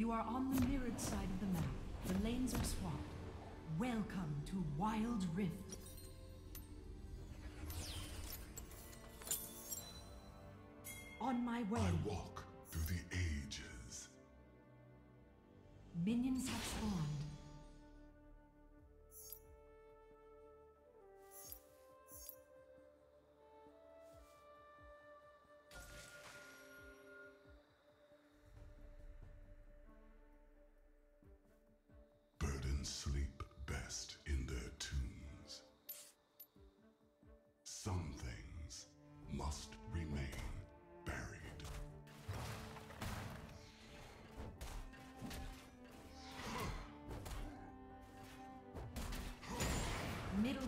You are on the mirrored side of the map. The lanes are swapped. Welcome to Wild Rift. On my way. I walk through the ages. Minions have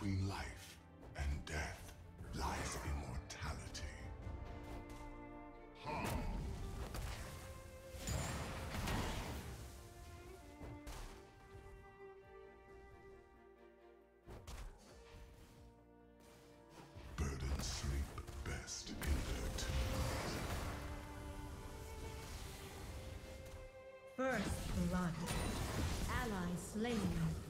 Between life and death lies immortality. Burdens sleep best in their. First blood. Ally slain.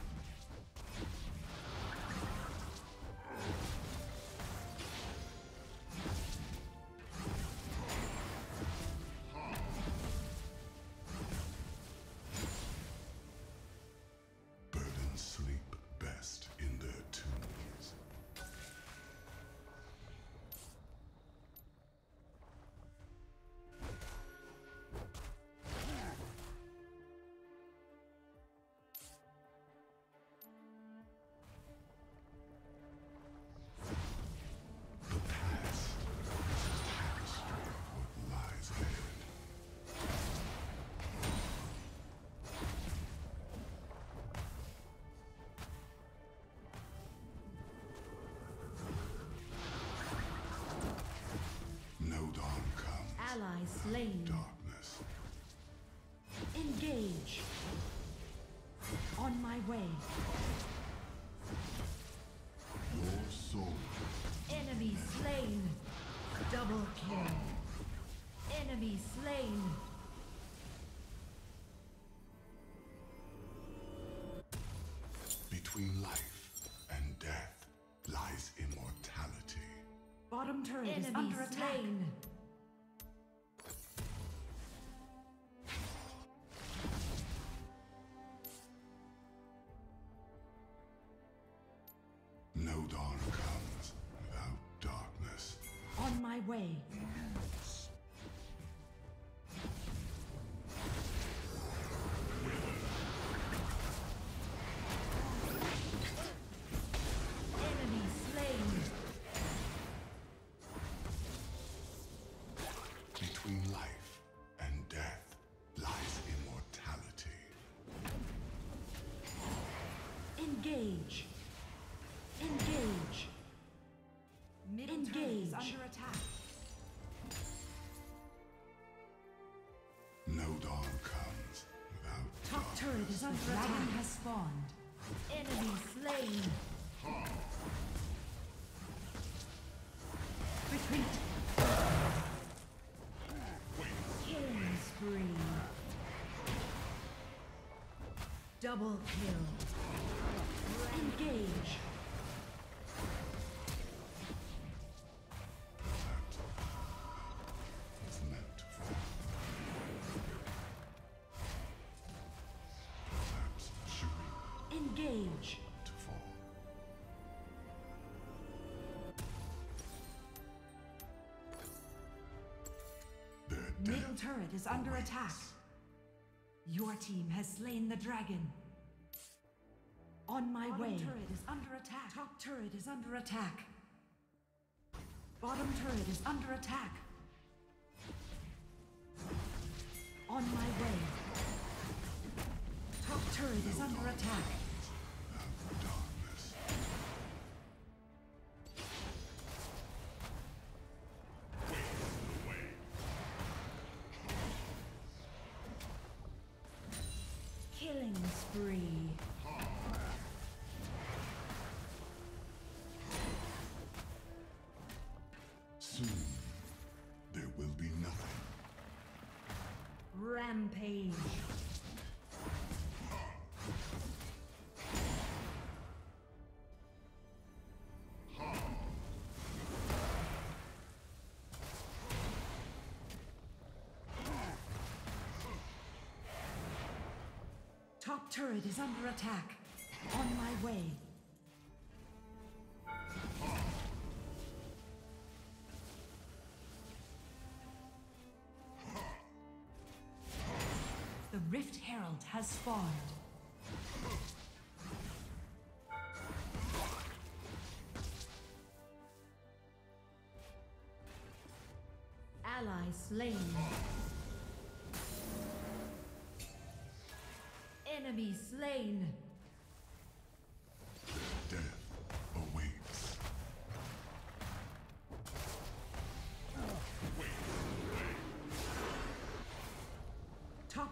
Slain. Darkness. Engage. On my way. Your soul. Enemy slain. Double kill. Enemy slain. Between life and death lies immortality. Bottom turret is Enemy under attack. slain. On Dragon has spawned. Enemy slain. Retreat. Killing spree. Double kill. Engage. Turret is under awaits. attack. Your team has slain the dragon. On my Bottom way. turret is under attack. Top turret is under attack. Bottom turret is under attack. On my way. Top turret is under attack. Rampage. Top turret is under attack. On my way. Rift Herald has spawned. Ally slain. Enemy slain.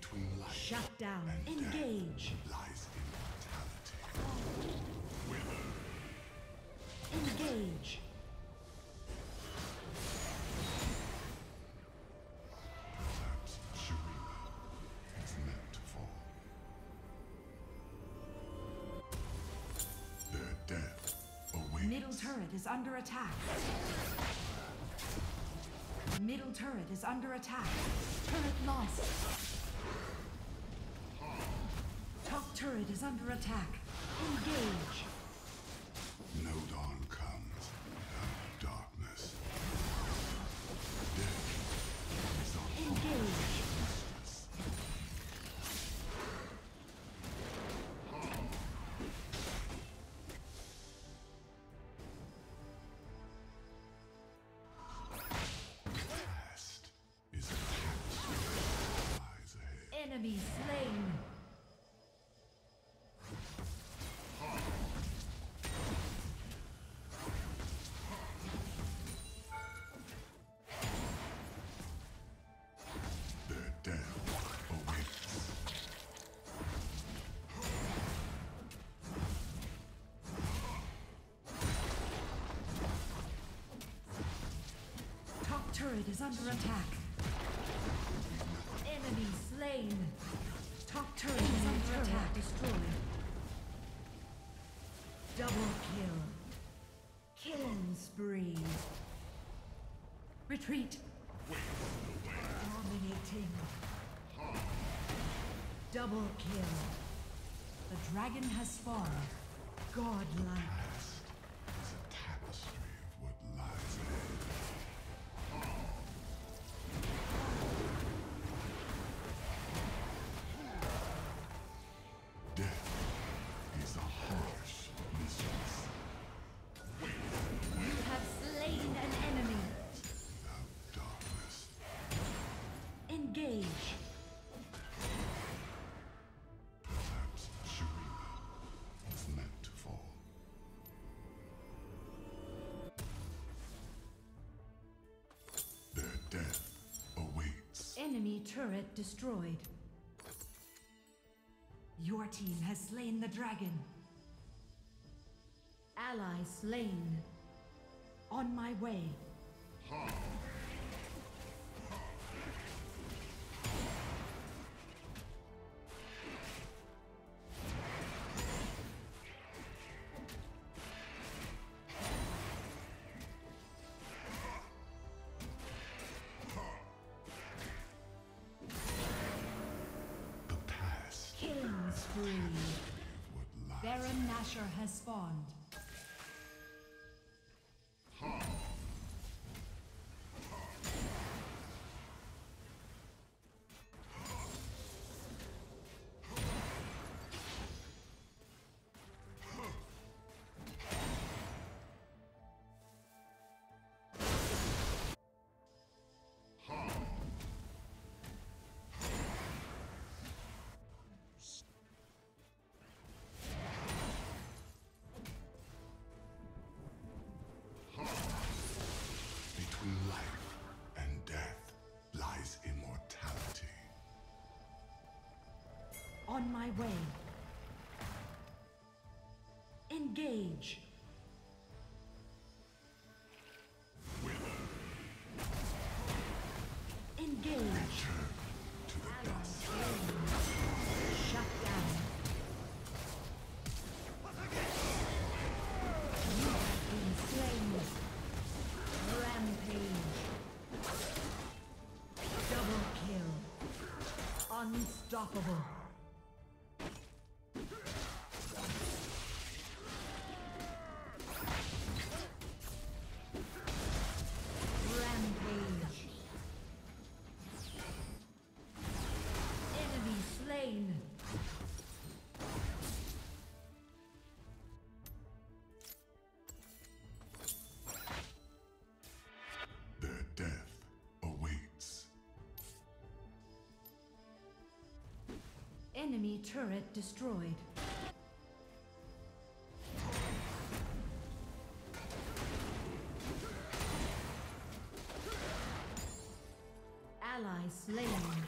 Between life Shut down. and Engage. lies immortality. Engage. Perhaps Shurima is meant to fall. Their death awaits. Middle turret is under attack. Middle turret is under attack. Turret lost. Top turret is under attack. Engage. No dawn comes without darkness. Death is a Engage. past turret is under attack. Enemy slain. Top turret is under attack. Destroyed. Double kill. Killing spree. Retreat. Dominating. Double kill. The dragon has spawned. Godlike. Enemy turret destroyed. Your team has slain the dragon. Ally slain. On my way. Baron Nashor has spawned. On my way. Engage. Engage. Rampage. Double kill. Unstoppable. Enemy turret destroyed. Ally slain.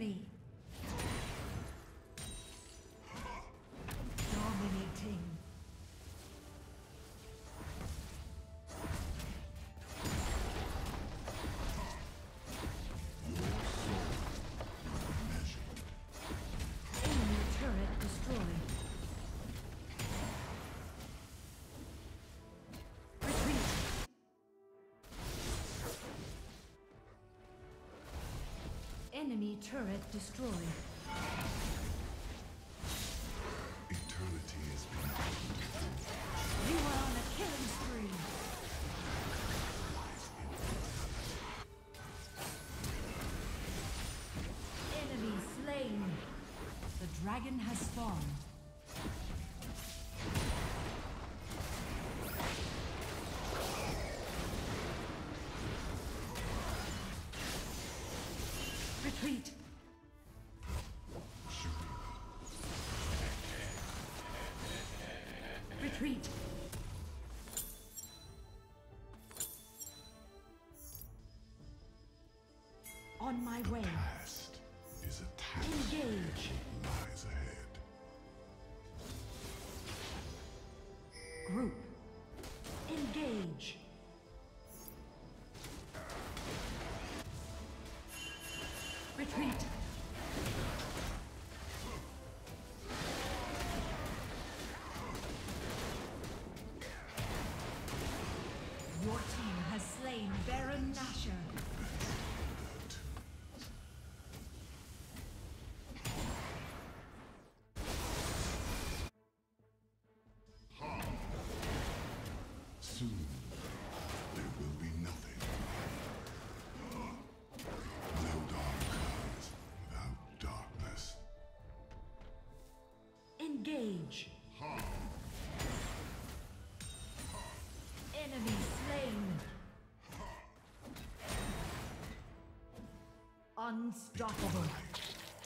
Enemy. Enemy turret destroyed. Eternity is beyond. You are on a killing spree. Enemy slain. The dragon has spawned. My way. Unstoppable.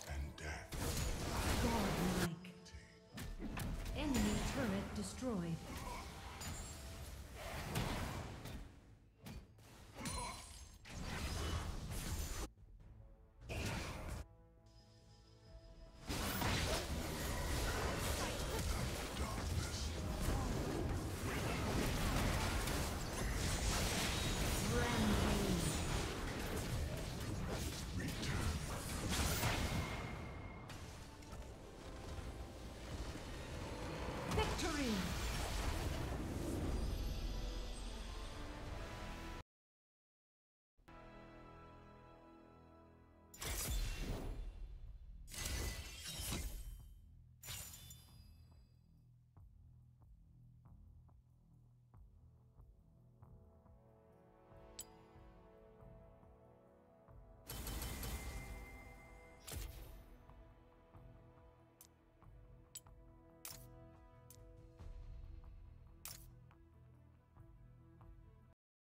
and death. Godlike. Enemy turret destroyed. Three.